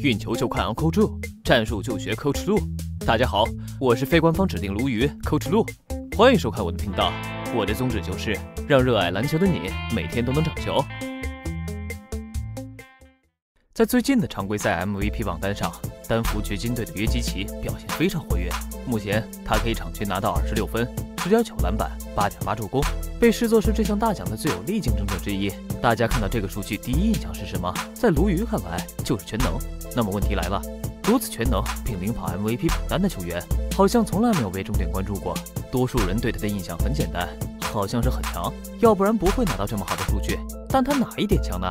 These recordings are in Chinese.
运球就看 Uncle Joe，战术就学 Coach Lu。大家好，我是非官方指定鲈鱼 Coach Lu，欢迎收看我的频道。我的宗旨就是让热爱篮球的你每天都能长球。在最近的常规赛 MVP 榜单上，丹佛掘金队的约基奇表现非常活跃。目前他可以场均拿到二十六分、十点九篮板、八点八助攻，被视作是这项大奖的最有力竞争者之一。大家看到这个数据，第一印象是什么？在鲈鱼看来，就是全能。那么问题来了，如此全能并领跑 MVP 榜单的球员，好像从来没有被重点关注过。多数人对他的印象很简单，好像是很强，要不然不会拿到这么好的数据。但他哪一点强呢？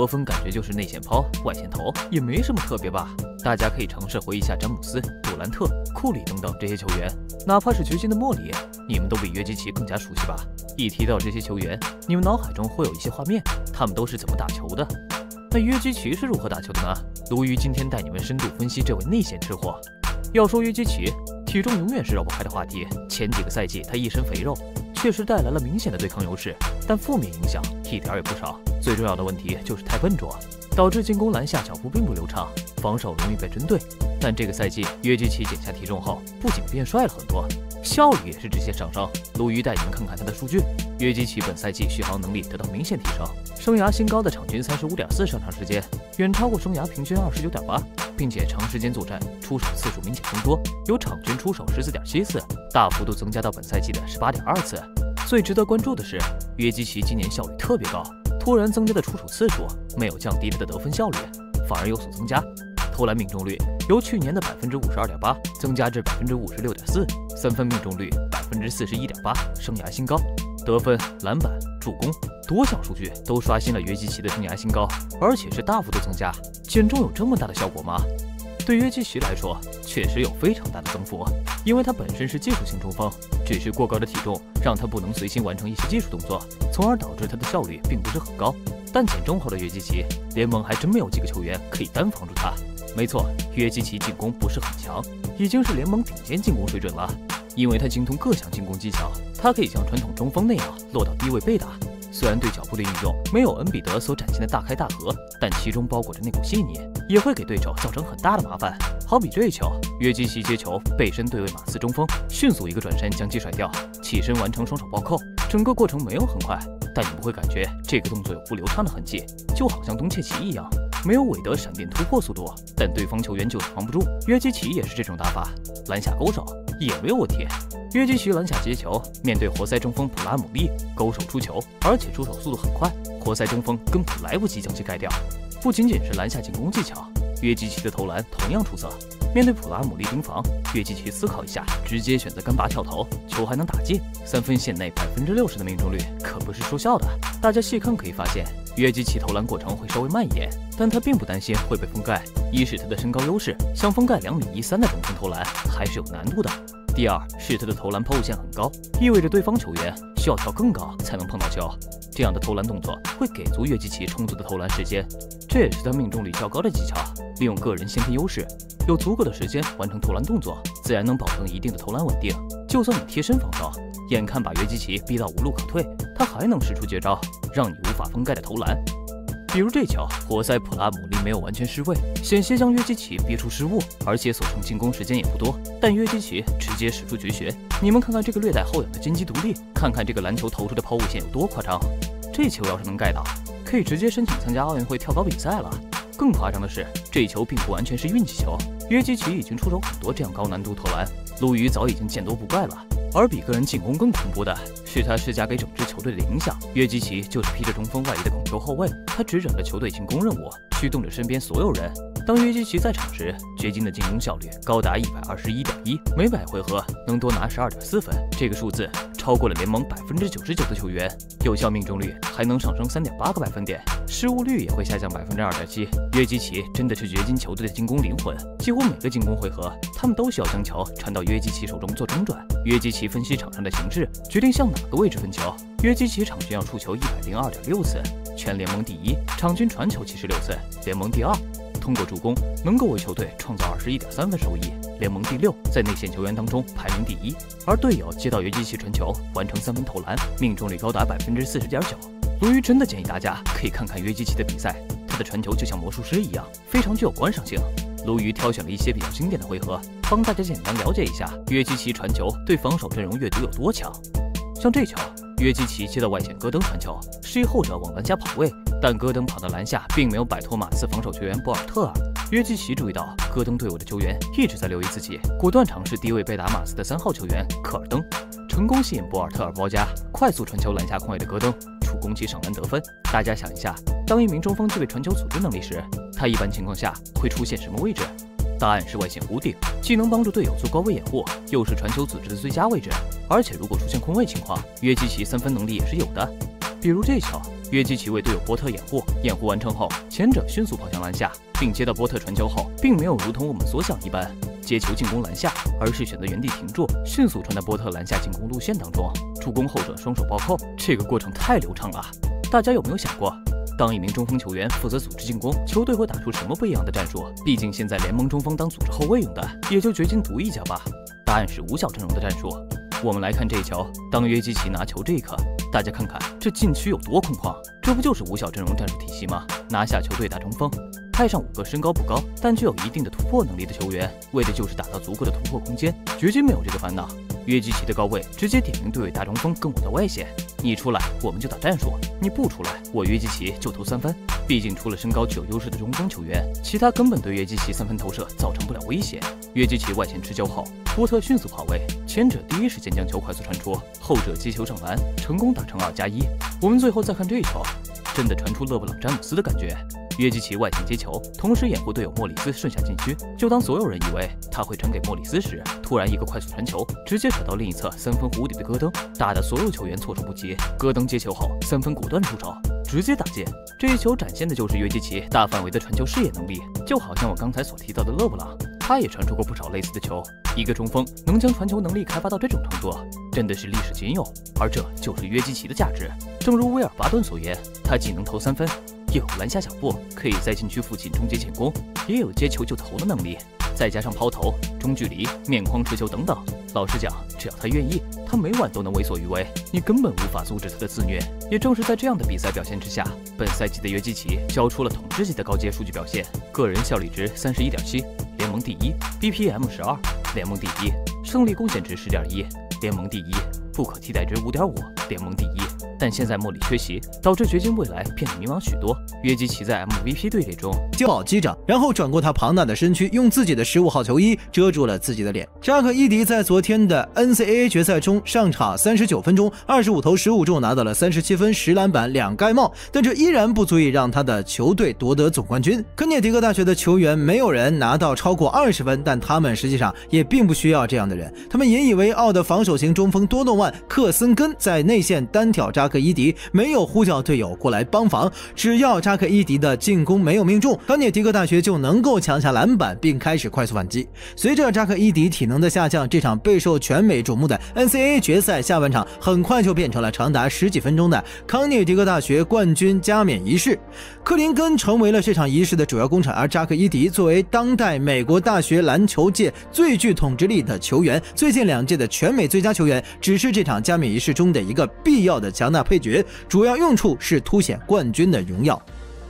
得分感觉就是内线抛、外线投，也没什么特别吧。大家可以尝试回忆一下詹姆斯、杜兰特、库里等等这些球员，哪怕是掘金的莫里，你们都比约基奇更加熟悉吧？一提到这些球员，你们脑海中会有一些画面，他们都是怎么打球的？那约基奇是如何打球的呢？鲈鱼今天带你们深度分析这位内线吃货。要说约基奇，体重永远是绕不开的话题。前几个赛季他一身肥肉，确实带来了明显的对抗优势，但负面影响一点也不少。最重要的问题就是太笨拙，导致进攻篮下脚步并不流畅，防守容易被针对。但这个赛季约基奇减下体重后，不仅变帅了很多，效率也是直线上升。鲈鱼带你们看看他的数据：约基奇本赛季续航能力得到明显提升，生涯新高的场均三十五点四上场时间，远超过生涯平均二十九点八，并且长时间作战出手次数明显增多，由场均出手十四点七次，大幅度增加到本赛季的十八点二次。最值得关注的是，约基奇今年效率特别高。突然增加的出手次数没有降低他的得分效率，反而有所增加。投篮命中率由去年的百分之五十二点八增加至百分之五十六点四，三分命中率百分之四十一点八，生涯新高。得分、篮板、助攻多项数据都刷新了约基奇的生涯新高，而且是大幅度增加。减重有这么大的效果吗？对约基奇来说，确实有非常大的增幅，因为他本身是技术型中锋，只是过高的体重让他不能随心完成一些技术动作，从而导致他的效率并不是很高。但减重后的约基奇，联盟还真没有几个球员可以单防住他。没错，约基奇进攻不是很强，已经是联盟顶尖进攻水准了，因为他精通各项进攻技巧，他可以像传统中锋那样落到低位被打。虽然对脚步的运用没有恩比德所展现的大开大合，但其中包裹着那股细腻，也会给对手造成很大的麻烦。好比这一球，约基奇接球背身对位马刺中锋，迅速一个转身将其甩掉，起身完成双手暴扣。整个过程没有很快，但你不会感觉这个动作有不流畅的痕迹，就好像东契奇一样，没有韦德闪电突破速度，但对方球员就是防不住。约基奇也是这种打法，篮下勾手也没有问题。约基奇篮下接球，面对活塞中锋普拉姆利，勾手出球，而且出手速度很快，活塞中锋根本来不及将其盖掉。不仅仅是篮下进攻技巧，约基奇的投篮同样出色。面对普拉姆利盯防，约基奇思考一下，直接选择干拔跳投，球还能打进，三分线内百分之六十的命中率可不是说笑的。大家细看可以发现，约基奇投篮过程会稍微慢一点，但他并不担心会被封盖。一是他的身高优势，想封盖两米一三的中锋投篮还是有难度的。第二是他的投篮抛物线很高，意味着对方球员需要跳更高才能碰到球。这样的投篮动作会给足约基奇充足的投篮时间，这也是他命中率较高的技巧。利用个人先天优势，有足够的时间完成投篮动作，自然能保证一定的投篮稳定。就算你贴身防守，眼看把约基奇逼到无路可退，他还能使出绝招，让你无法封盖的投篮。比如这球，活塞普拉姆利没有完全失位，险些将约基奇逼出失误，而且所剩进攻时间也不多。但约基奇直接使出绝学，你们看看这个略带后仰的金鸡独立，看看这个篮球投出的抛物线有多夸张。这球要是能盖到，可以直接申请参加奥运会跳高比赛了。更夸张的是，这球并不完全是运气球，约基奇已经出手很多这样高难度投篮，鲈鱼早已经见多不怪了。而比个人进攻更恐怖的是他施加给整支球队的影响。约基奇就是披着中锋外衣的控球后卫，他执掌着球队进攻任务，驱动着身边所有人。当约基奇在场时，掘金的进攻效率高达一百二十一点一，每百回合能多拿十二点四分，这个数字超过了联盟百分之九十九的球员。有效命中率还能上升三点八个百分点，失误率也会下降百分之二点七。约基奇真的是掘金球队的进攻灵魂，几乎每个进攻回合，他们都需要将球传到约基奇手中做中转。约基奇分析场上的形势，决定向哪个位置分球。约基奇场均要触球一百零二点六次，全联盟第一；场均传球七十六次，联盟第二。通过助攻，能够为球队创造二十一点三分收益，联盟第六，在内线球员当中排名第一。而队友接到约基奇传球，完成三分投篮，命中率高达百分之四十点九。鲈鱼真的建议大家可以看看约基奇的比赛。他的传球就像魔术师一样，非常具有观赏性。鲈鱼挑选了一些比较经典的回合，帮大家简单了解一下约基奇传球对防守阵容阅读有多强。像这球，约基奇接到外线戈登传球，示意后者往篮下跑位，但戈登跑到篮下，并没有摆脱马刺防守球员博尔特尔。约基奇注意到戈登队伍的球员一直在留意自己，果断尝试低位被打马刺的三号球员科尔登，成功吸引博尔特尔包夹，快速传球篮下空位的戈登。攻击上篮得分，大家想一下，当一名中锋具备传球组织能力时，他一般情况下会出现什么位置？答案是外线弧顶，既能帮助队友做高位掩护，又是传球组织的最佳位置。而且如果出现空位情况，约基奇三分能力也是有的。比如这球，约基奇为队友波特掩护，掩护完成后，前者迅速跑向篮下，并接到波特传球后，并没有如同我们所想一般接球进攻篮下，而是选择原地停住，迅速传到波特篮下进攻路线当中。助攻后者双手暴扣，这个过程太流畅了。大家有没有想过，当一名中锋球员负责组织进攻，球队会打出什么不一样的战术？毕竟现在联盟中锋当组织后卫用的，也就掘金独一家吧。答案是五小阵容的战术。我们来看这一球，当约基奇拿球这一刻，大家看看这禁区有多空旷，这不就是五小阵容战术体系吗？拿下球队大中锋，派上五个身高不高但具有一定的突破能力的球员，为的就是打造足够的突破空间。掘金没有这个烦恼。约基奇的高位直接点名对位大中锋跟我的外线，你出来我们就打战术，你不出来我约基奇就投三分。毕竟除了身高具有优势的中锋球员，其他根本对约基奇三分投射造成不了威胁。约基奇外线持球后，波特迅速跑位，前者第一时间将球快速传出，后者击球上篮，成功打成二加一。我们最后再看这一球，真的传出勒布朗詹姆斯的感觉。约基奇外线接球，同时掩护队友莫里斯顺下禁区。就当所有人以为他会传给莫里斯时，突然一个快速传球，直接传到另一侧三分弧顶的戈登，打得所有球员措手不及。戈登接球后三分果断出手，直接打进。这一球展现的就是约基奇大范围的传球视野能力，就好像我刚才所提到的勒布朗，他也传出过不少类似的球。一个中锋能将传球能力开发到这种程度，真的是历史仅有。而这就是约基奇的价值。正如威尔巴顿所言，他既能投三分。有篮下脚步，可以在禁区附近终结进攻，也有接球就投的能力，再加上抛投、中距离、面框持球等等。老实讲，只要他愿意，他每晚都能为所欲为，你根本无法阻止他的自虐。也正是在这样的比赛表现之下，本赛季的约基奇交出了统治级的高阶数据表现：个人效率值三十一点七，联盟第一；BPM 十二，联盟第一；胜利贡献值十点一，联盟第一；不可替代值五点五，联盟第一。但现在莫里缺席，导致掘金未来变得迷茫许多。约基奇在 MVP 队列中骄傲击掌，然后转过他庞大的身躯，用自己的十五号球衣遮住了自己的脸。扎克伊迪在昨天的 NCAA 决赛中上场三十九分钟，二十五投十五中，拿到了三十七分、十篮板、两盖帽，但这依然不足以让他的球队夺得总冠军。肯涅狄格大学的球员没有人拿到超过二十分，但他们实际上也并不需要这样的人。他们引以为傲的防守型中锋多诺万·克森根在内线单挑扎。扎克伊迪没有呼叫队友过来帮防，只要扎克伊迪的进攻没有命中，康涅狄格大学就能够抢下篮板并开始快速反击。随着扎克伊迪体能的下降，这场备受全美瞩目的 NCAA 决赛下半场很快就变成了长达十几分钟的康涅狄格大学冠军加冕仪式。克林根成为了这场仪式的主要功臣，而扎克伊迪作为当代美国大学篮球界最具统治力的球员，最近两届的全美最佳球员，只是这场加冕仪式中的一个必要的强。那配角主要用处是凸显冠军的荣耀。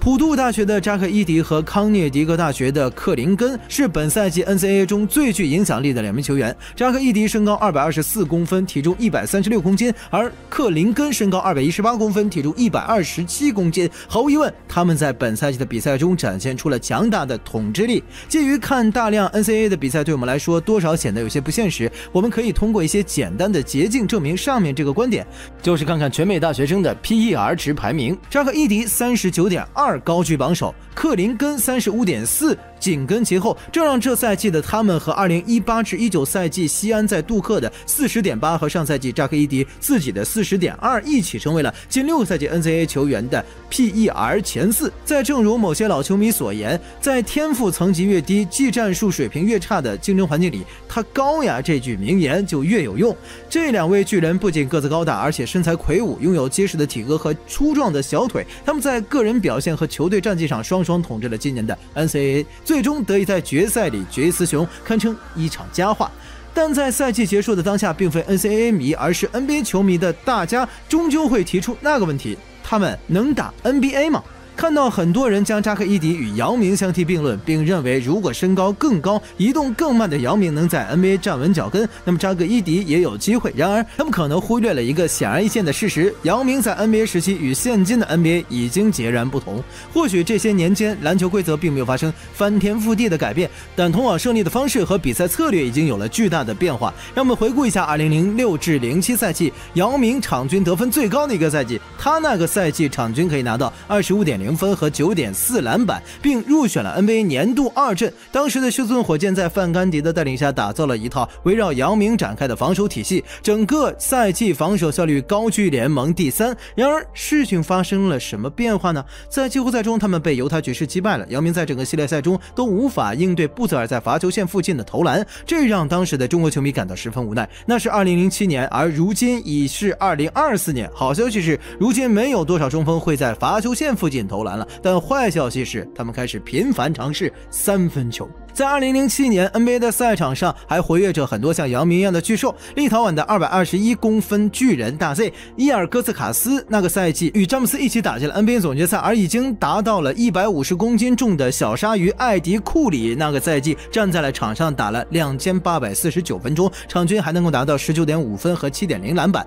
普渡大学的扎克伊迪和康涅狄格大学的克林根是本赛季 NCAA 中最具影响力的两名球员。扎克伊迪身高二百二十四公分，体重一百三十六公斤，而克林根身高二百一十八公分，体重一百二十七公斤。毫无疑问，他们在本赛季的比赛中展现出了强大的统治力。鉴于看大量 NCAA 的比赛对我们来说多少显得有些不现实，我们可以通过一些简单的捷径证明上面这个观点，就是看看全美大学生的 PER 值排名。扎克伊迪三十九点二。高居榜首，克林根三十五点四。紧跟其后，这让这赛季的他们和2018至19赛季西安在杜克的40.8和上赛季扎克伊迪自己的40.2一起成为了近六个赛季 NCAA 球员的 PER 前四。在正如某些老球迷所言，在天赋层级越低、技战术水平越差的竞争环境里，他高呀这句名言就越有用。这两位巨人不仅个子高大，而且身材魁梧，拥有结实的体格和粗壮的小腿。他们在个人表现和球队战绩上双双统治了今年的 NCAA。最最终得以在决赛里决一雌雄，堪称一场佳话。但在赛季结束的当下，并非 NCAA 迷，而是 NBA 球迷的大家，终究会提出那个问题：他们能打 NBA 吗？看到很多人将扎克伊迪与姚明相提并论，并认为如果身高更高、移动更慢的姚明能在 NBA 站稳脚跟，那么扎克伊迪也有机会。然而，他们可能忽略了一个显而易见的事实：姚明在 NBA 时期与现今的 NBA 已经截然不同。或许这些年间篮球规则并没有发生翻天覆地的改变，但通往胜利的方式和比赛策略已经有了巨大的变化。让我们回顾一下2006至07赛季，姚明场均得分最高的一个赛季，他那个赛季场均可以拿到25.0分和9.4篮板，并入选了 NBA 年度二阵。当时的休斯顿火箭在范甘迪的带领下，打造了一套围绕姚明展开的防守体系，整个赛季防守效率高居联盟第三。然而，事情发生了什么变化呢？在季后赛中，他们被犹他爵士击败了。姚明在整个系列赛中都无法应对布泽尔在罚球线附近的投篮，这让当时的中国球迷感到十分无奈。那是2007年，而如今已是2024年。好消息是，如今没有多少中锋会在罚球线附近投投篮了。但坏消息是，他们开始频繁尝试三分球。在2007年 NBA 的赛场上，还活跃着很多像姚明一样的巨兽。立陶宛的221公分巨人大 Z 伊尔戈斯卡斯，那个赛季与詹姆斯一起打进了 NBA 总决赛，而已经达到了150公斤重的小鲨鱼艾迪库里，那个赛季站在了场上打了2849分钟，场均还能够达到19.5分和7.0篮板。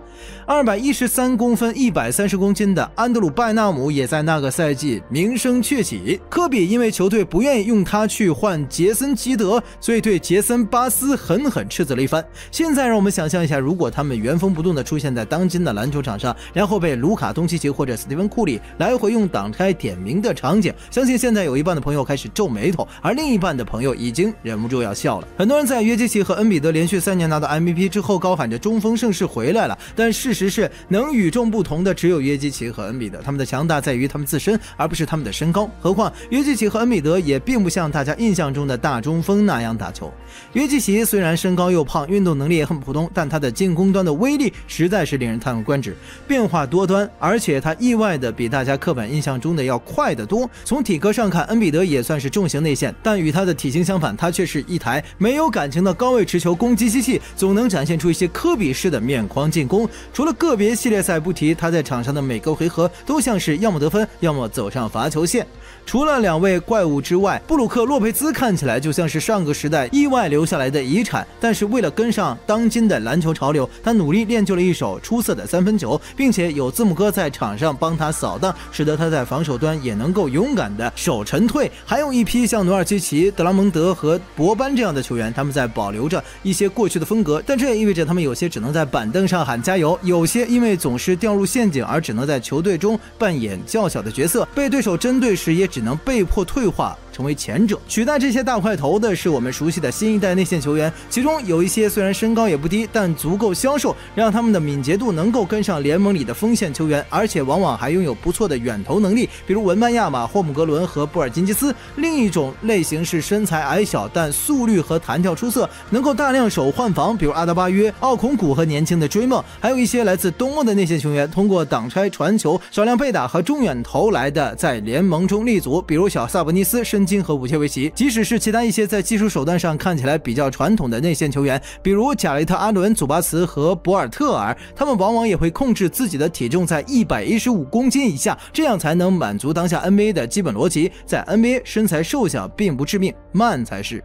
213公分130公斤的安德鲁拜纳姆也在那个赛季名声鹊起。科比因为球队不愿意用他去换杰。森吉德，所以对杰森巴斯狠狠斥责了一番。现在让我们想象一下，如果他们原封不动地出现在当今的篮球场上，然后被卢卡东契奇或者斯蒂芬库里来回用挡拆点名的场景，相信现在有一半的朋友开始皱眉头，而另一半的朋友已经忍不住要笑了。很多人在约基奇和恩比德连续三年拿到 MVP 之后，高喊着中锋盛世回来了。但事实是，能与众不同的只有约基奇和恩比德，他们的强大在于他们自身，而不是他们的身高。何况约基奇和恩比德也并不像大家印象中的。大中锋那样打球，约基奇虽然身高又胖，运动能力也很普通，但他的进攻端的威力实在是令人叹为观止，变化多端，而且他意外的比大家刻板印象中的要快得多。从体格上看，恩比德也算是重型内线，但与他的体型相反，他却是一台没有感情的高位持球攻击机器，总能展现出一些科比式的面框进攻。除了个别系列赛不提，他在场上的每个回合都像是要么得分，要么走上罚球线。除了两位怪物之外，布鲁克·洛佩兹看起来就像是上个时代意外留下来的遗产。但是为了跟上当今的篮球潮流，他努力练就了一手出色的三分球，并且有字母哥在场上帮他扫荡，使得他在防守端也能够勇敢的守沉退。还有一批像努尔基奇、德拉蒙德和博班这样的球员，他们在保留着一些过去的风格，但这也意味着他们有些只能在板凳上喊加油，有些因为总是掉入陷阱而只能在球队中扮演较小的角色，被对手针对时也。只只能被迫退化。成为前者，取代这些大块头的是我们熟悉的新一代内线球员，其中有一些虽然身高也不低，但足够消瘦，让他们的敏捷度能够跟上联盟里的锋线球员，而且往往还拥有不错的远投能力，比如文班亚马、霍姆格伦和布尔津吉斯。另一种类型是身材矮小但速率和弹跳出色，能够大量守换防，比如阿德巴约、奥孔古和年轻的追梦，还有一些来自东欧的内线球员，通过挡拆、传球、少量被打和中远投来的，在联盟中立足，比如小萨博尼斯身。金和武切维奇，即使是其他一些在技术手段上看起来比较传统的内线球员，比如贾雷特·阿伦、祖巴茨和博尔特尔，他们往往也会控制自己的体重在一百一十五公斤以下，这样才能满足当下 NBA 的基本逻辑。在 NBA，身材瘦小并不致命，慢才是。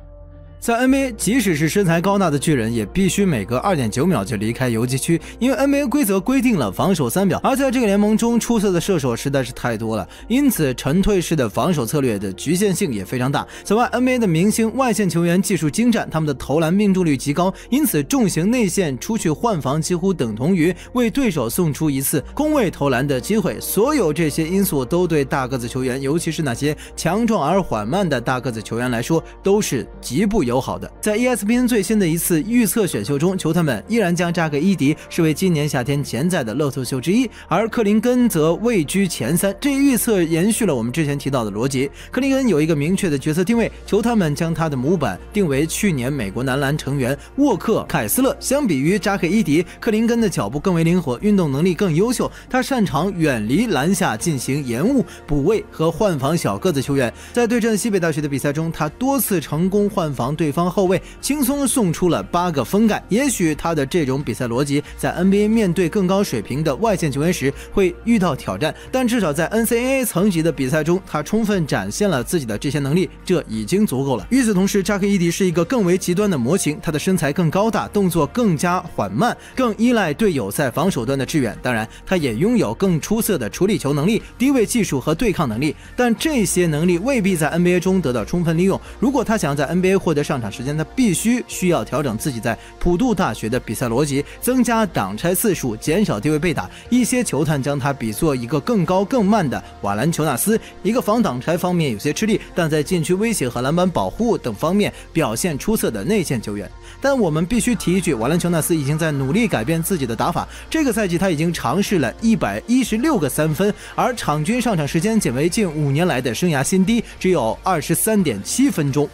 在 NBA，即使是身材高大的巨人，也必须每隔二点九秒就离开游击区，因为 NBA 规则规定了防守三秒。而在这个联盟中，出色的射手实在是太多了，因此沉退式的防守策略的局限性也非常大。此外，NBA 的明星外线球员技术精湛，他们的投篮命中率极高，因此重型内线出去换防几乎等同于为对手送出一次空位投篮的机会。所有这些因素都对大个子球员，尤其是那些强壮而缓慢的大个子球员来说，都是极不友。友好的，在 ESPN 最新的一次预测选秀中，球探们依然将扎克伊迪视为今年夏天潜在的乐透秀之一，而克林根则位居前三。这一预测延续了我们之前提到的逻辑。克林根有一个明确的角色定位，球探们将他的模板定为去年美国男篮成员沃克凯斯勒。相比于扎克伊迪，克林根的脚步更为灵活，运动能力更优秀。他擅长远离篮下进行延误、补位和换防小个子球员。在对阵西北大学的比赛中，他多次成功换防。对方后卫，轻松送出了八个封盖。也许他的这种比赛逻辑在 NBA 面对更高水平的外线球员时会遇到挑战，但至少在 NCAA 层级的比赛中，他充分展现了自己的这些能力，这已经足够了。与此同时，扎克伊迪是一个更为极端的模型，他的身材更高大，动作更加缓慢，更依赖队友在防守端的支援。当然，他也拥有更出色的处理球能力、低位技术和对抗能力，但这些能力未必在 NBA 中得到充分利用。如果他想要在 NBA 获得上上场时间，他必须需要调整自己在普渡大学的比赛逻辑，增加挡拆次数，减少低位被打。一些球探将他比作一个更高更慢的瓦兰乔纳斯，一个防挡拆方面有些吃力，但在禁区威胁和篮板保护等方面表现出色的内线球员。但我们必须提一句，瓦兰乔纳斯已经在努力改变自己的打法。这个赛季他已经尝试了一百一十六个三分，而场均上场时间仅为近五年来的生涯新低，只有二十三点七分钟。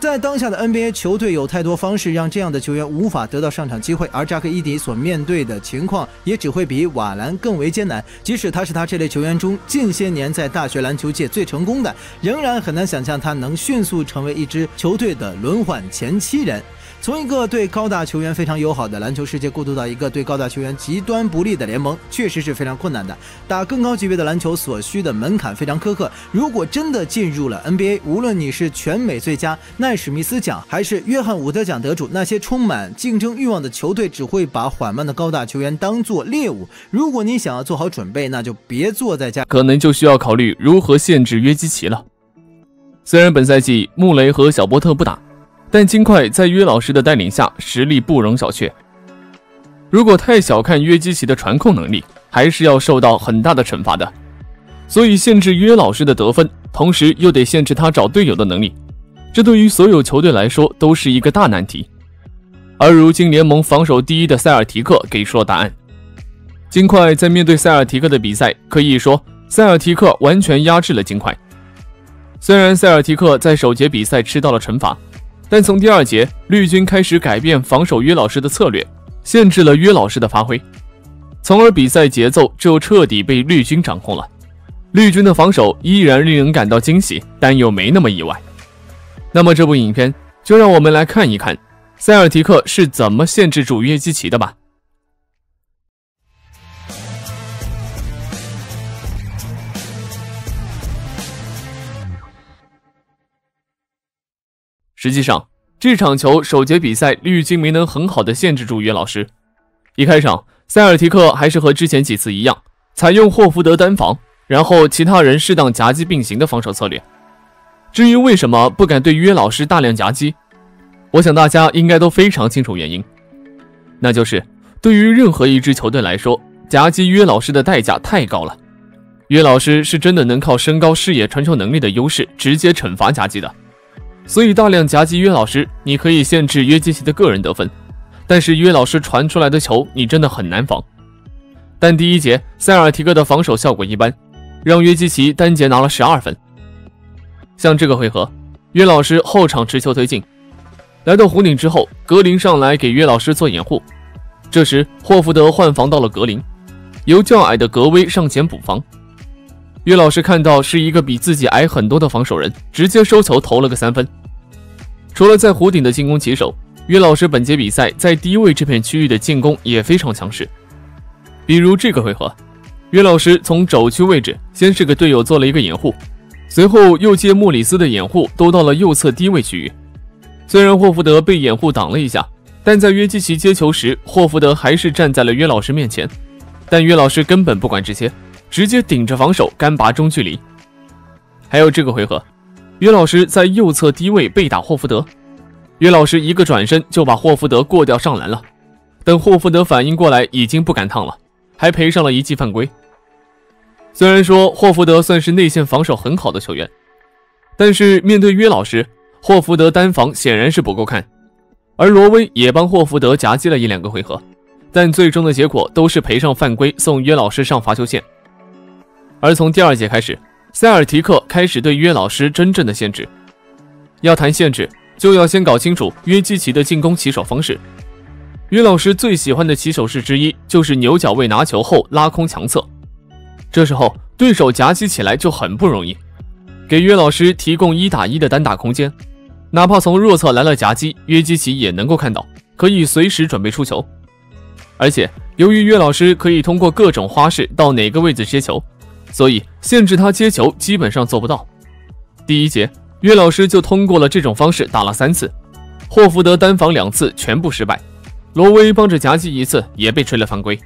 在当下的 NBA 球队，有太多方式让这样的球员无法得到上场机会，而扎克伊迪所面对的情况也只会比瓦兰更为艰难。即使他是他这类球员中近些年在大学篮球界最成功的，仍然很难想象他能迅速成为一支球队的轮换前七人。从一个对高大球员非常友好的篮球世界过渡到一个对高大球员极端不利的联盟，确实是非常困难的。打更高级别的篮球所需的门槛非常苛刻。如果真的进入了 NBA，无论你是全美最佳奈史密斯奖还是约翰伍德奖得主，那些充满竞争欲望的球队只会把缓慢的高大球员当作猎物。如果你想要做好准备，那就别坐在家，可能就需要考虑如何限制约基奇了。虽然本赛季穆雷和小波特不打。但金块在约老师的带领下，实力不容小觑。如果太小看约基奇的传控能力，还是要受到很大的惩罚的。所以限制约老师的得分，同时又得限制他找队友的能力，这对于所有球队来说都是一个大难题。而如今联盟防守第一的塞尔提克给出了答案。金块在面对塞尔提克的比赛，可以说塞尔提克完全压制了金块。虽然塞尔提克在首节比赛吃到了惩罚。但从第二节，绿军开始改变防守约老师的策略，限制了约老师的发挥，从而比赛节奏就彻底被绿军掌控了。绿军的防守依然令人感到惊喜，但又没那么意外。那么这部影片就让我们来看一看塞尔提克是怎么限制住约基奇的吧。实际上，这场球首节比赛，绿军没能很好的限制住约老师。一开场，塞尔提克还是和之前几次一样，采用霍福德单防，然后其他人适当夹击并行的防守策略。至于为什么不敢对约老师大量夹击，我想大家应该都非常清楚原因，那就是对于任何一支球队来说，夹击约老师的代价太高了。约老师是真的能靠身高、视野、传球能力的优势直接惩罚夹击的。所以大量夹击约老师，你可以限制约基奇的个人得分，但是约老师传出来的球你真的很难防。但第一节塞尔提克的防守效果一般，让约基奇单节拿了十二分。像这个回合，约老师后场持球推进，来到弧顶之后，格林上来给约老师做掩护，这时霍福德换防到了格林，由较矮的格威上前补防。约老师看到是一个比自己矮很多的防守人，直接收球投了个三分。除了在弧顶的进攻起手，约老师本节比赛在低位这片区域的进攻也非常强势。比如这个回合，约老师从肘区位置先是给队友做了一个掩护，随后又接莫里斯的掩护兜到了右侧低位区域。虽然霍福德被掩护挡了一下，但在约基奇接球时，霍福德还是站在了约老师面前，但约老师根本不管这些。直接顶着防守干拔中距离，还有这个回合，约老师在右侧低位被打霍福德，约老师一个转身就把霍福德过掉上篮了。等霍福德反应过来，已经不敢趟了，还赔上了一记犯规。虽然说霍福德算是内线防守很好的球员，但是面对约老师，霍福德单防显然是不够看。而罗威也帮霍福德夹击了一两个回合，但最终的结果都是赔上犯规，送约老师上罚球线。而从第二节开始，塞尔提克开始对约老师真正的限制。要谈限制，就要先搞清楚约基奇的进攻起手方式。约老师最喜欢的起手式之一就是牛角位拿球后拉空强侧，这时候对手夹击起来就很不容易，给约老师提供一打一的单打空间。哪怕从弱侧来了夹击，约基奇也能够看到，可以随时准备出球。而且由于约老师可以通过各种花式到哪个位置接球，所以限制他接球基本上做不到。第一节，约老师就通过了这种方式打了三次，霍福德单防两次全部失败，罗威帮着夹击一次也被吹了犯规。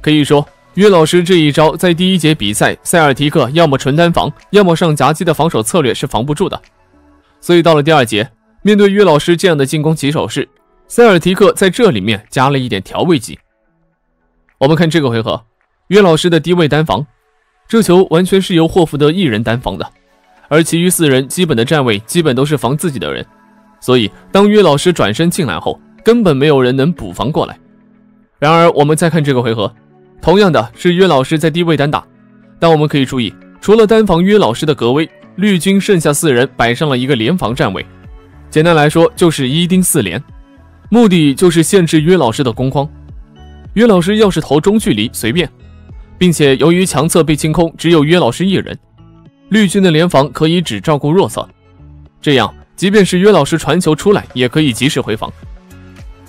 可以说，约老师这一招在第一节比赛，塞尔提克要么纯单防，要么上夹击的防守策略是防不住的。所以到了第二节，面对约老师这样的进攻起手式，塞尔提克在这里面加了一点调味剂。我们看这个回合，约老师的低位单防，这球完全是由霍福德一人单防的，而其余四人基本的站位基本都是防自己的人，所以当约老师转身进来后，根本没有人能补防过来。然而我们再看这个回合，同样的是约老师在低位单打，但我们可以注意，除了单防约老师的格威。绿军剩下四人摆上了一个联防站位，简单来说就是一盯四连，目的就是限制约老师的攻框。约老师要是投中距离随便，并且由于强侧被清空，只有约老师一人，绿军的联防可以只照顾弱侧，这样即便是约老师传球出来，也可以及时回防。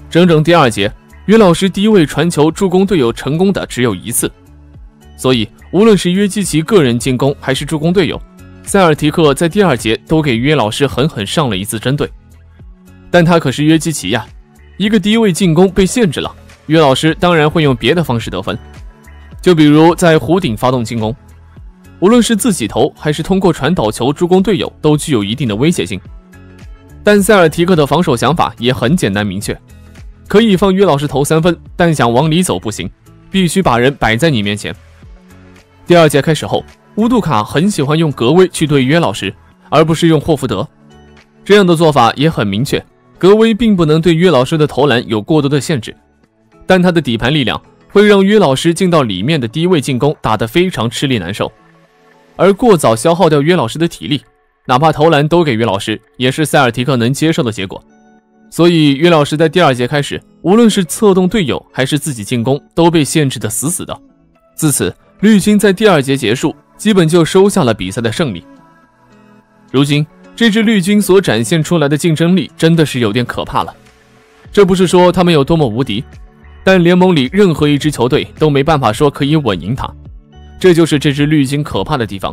整整第二节，约老师低位传球助攻队友成功的只有一次，所以无论是约基奇个人进攻还是助攻队友。塞尔提克在第二节都给约老师狠狠上了一次针对，但他可是约基奇呀，一个低位进攻被限制了，约老师当然会用别的方式得分，就比如在弧顶发动进攻，无论是自己投还是通过传导球助攻队友，都具有一定的威胁性。但塞尔提克的防守想法也很简单明确，可以放约老师投三分，但想往里走不行，必须把人摆在你面前。第二节开始后。乌杜卡很喜欢用格威去对约老师，而不是用霍福德。这样的做法也很明确，格威并不能对约老师的投篮有过多的限制，但他的底盘力量会让约老师进到里面的低位进攻打得非常吃力难受。而过早消耗掉约老师的体力，哪怕投篮都给约老师，也是塞尔提克能接受的结果。所以约老师在第二节开始，无论是策动队友还是自己进攻，都被限制的死死的。自此，绿军在第二节结束。基本就收下了比赛的胜利。如今这支绿军所展现出来的竞争力真的是有点可怕了。这不是说他们有多么无敌，但联盟里任何一支球队都没办法说可以稳赢他。这就是这支绿军可怕的地方。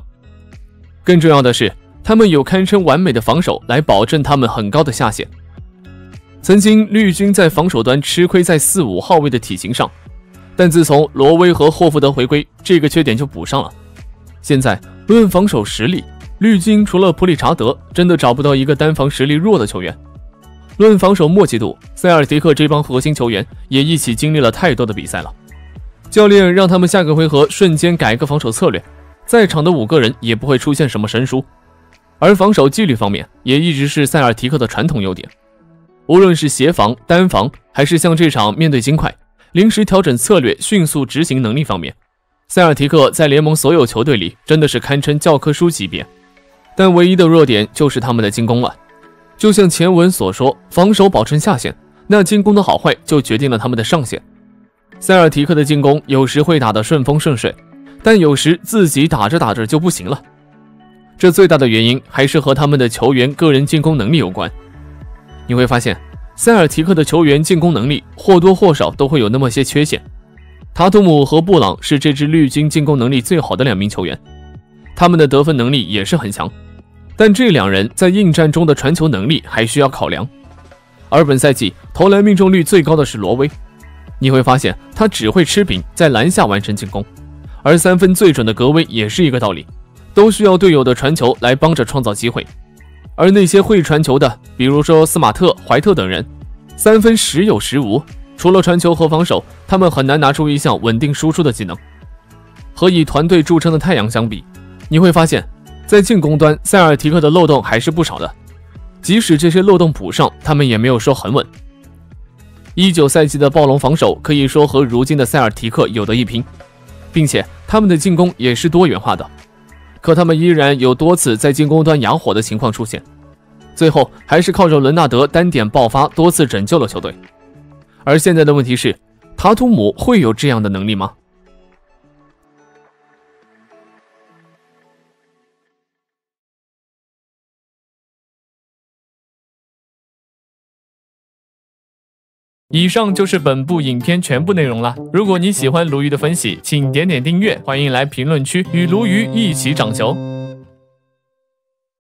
更重要的是，他们有堪称完美的防守来保证他们很高的下限。曾经绿军在防守端吃亏在四五号位的体型上，但自从罗威和霍福德回归，这个缺点就补上了。现在论防守实力，绿军除了普里查德，真的找不到一个单防实力弱的球员。论防守默契度，塞尔提克这帮核心球员也一起经历了太多的比赛了。教练让他们下个回合瞬间改个防守策略，在场的五个人也不会出现什么神输。而防守纪律方面，也一直是塞尔提克的传统优点。无论是协防、单防，还是像这场面对金块，临时调整策略、迅速执行能力方面。塞尔提克在联盟所有球队里真的是堪称教科书级别，但唯一的弱点就是他们的进攻了。就像前文所说，防守保证下限，那进攻的好坏就决定了他们的上限。塞尔提克的进攻有时会打得顺风顺水，但有时自己打着打着就不行了。这最大的原因还是和他们的球员个人进攻能力有关。你会发现，塞尔提克的球员进攻能力或多或少都会有那么些缺陷。塔图姆和布朗是这支绿军进攻能力最好的两名球员，他们的得分能力也是很强，但这两人在硬战中的传球能力还需要考量。而本赛季投篮命中率最高的是罗威，你会发现他只会吃饼，在篮下完成进攻，而三分最准的格威也是一个道理，都需要队友的传球来帮着创造机会。而那些会传球的，比如说斯马特、怀特等人，三分时有时无。除了传球和防守，他们很难拿出一项稳定输出的技能。和以团队著称的太阳相比，你会发现，在进攻端，塞尔提克的漏洞还是不少的。即使这些漏洞补上，他们也没有说很稳。一九赛季的暴龙防守可以说和如今的塞尔提克有得一拼，并且他们的进攻也是多元化的。可他们依然有多次在进攻端哑火的情况出现，最后还是靠着伦纳德单点爆发，多次拯救了球队。而现在的问题是，塔图姆会有这样的能力吗？以上就是本部影片全部内容了。如果你喜欢鲈鱼的分析，请点点订阅，欢迎来评论区与鲈鱼一起涨球。